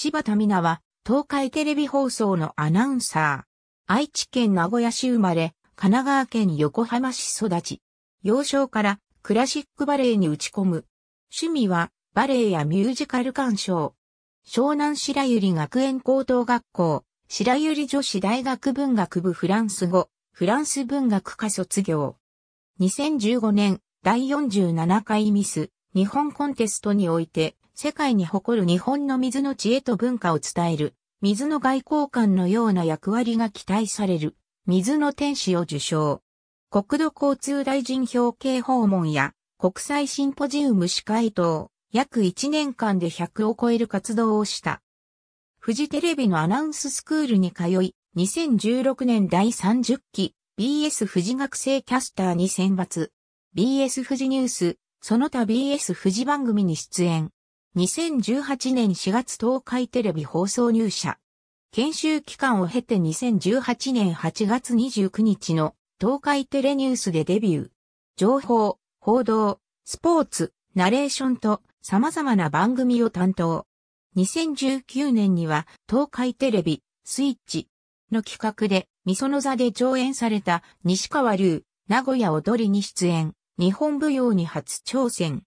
柴田美奈は、東海テレビ放送のアナウンサー。愛知県名古屋市生まれ、神奈川県横浜市育ち。幼少からクラシックバレエに打ち込む。趣味はバレエやミュージカル鑑賞。湘南白百合学園高等学校、白百合女子大学文学部フランス語、フランス文学科卒業。2015年第47回ミス日本コンテストにおいて世界に誇る日本の水の知恵と文化を伝える水の外交官のような役割が期待される水の天使を受賞。国土交通大臣表敬訪問や国際シンポジウム司会等約1年間で100を超える活動をした。フジテレビのアナウンススクールに通い、2016年第30期 BS 富士学生キャスターに選抜。BS 富士ニュース、その他 BS 富士番組に出演。2018年4月東海テレビ放送入社。研修期間を経て2018年8月29日の東海テレニュースでデビュー。情報、報道、スポーツ、ナレーションと様々な番組を担当。2019年には東海テレビスイッチの企画でみその座で上演された西川流名古屋踊りに出演、日本舞踊に初挑戦。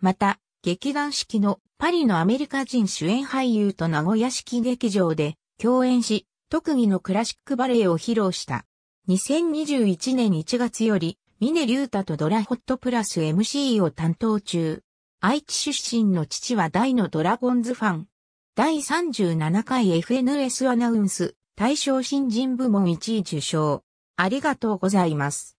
また、劇団四季のパリのアメリカ人主演俳優と名古屋式劇場で共演し、特技のクラシックバレエを披露した。2021年1月より、峰竜太とドラホットプラス MC を担当中。愛知出身の父は大のドラゴンズファン。第37回 FNS アナウンス大賞新人部門1位受賞。ありがとうございます。